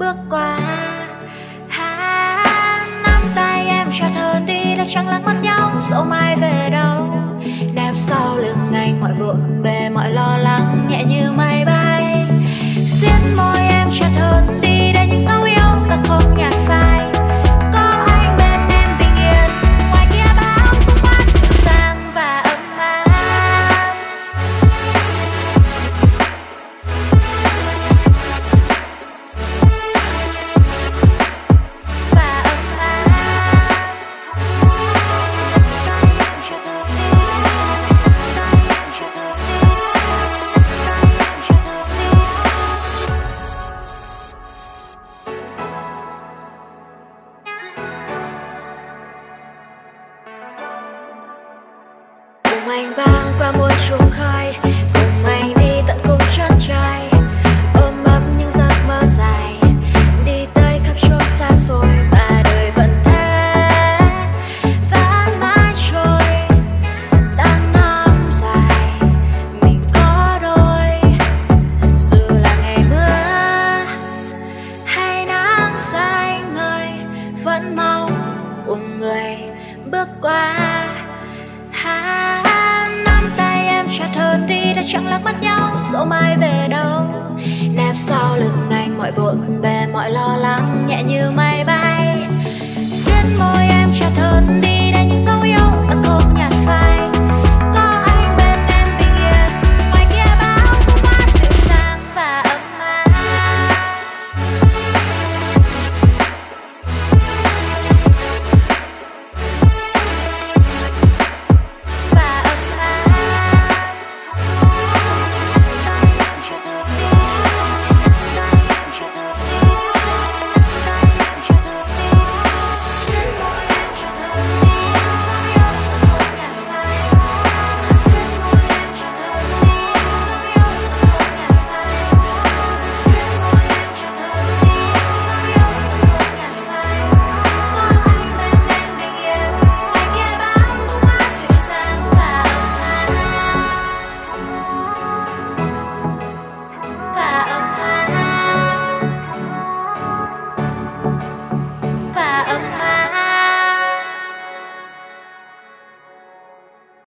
bước qua. Ha nắm tay em chặt hơn đi để chẳng lãng mất nhau, dẫu mai về đâu anh băng qua muôn trùng khơi cùng anh đi tận cùng chân trời ôm ấp những giấc mơ dài, đi tới khắp chốn xa xôi và đời vẫn thế. Vẫn mãi trôi tháng năm dài, mình có đôi. Dù là ngày mưa hay nắng say ngời vẫn mong cùng người bước qua. Chẳng lạc mất nhau dẫu mai về đâu. Nép sau lưng anh, mọi bộn bề, mọi lo lắng nhẹ như mây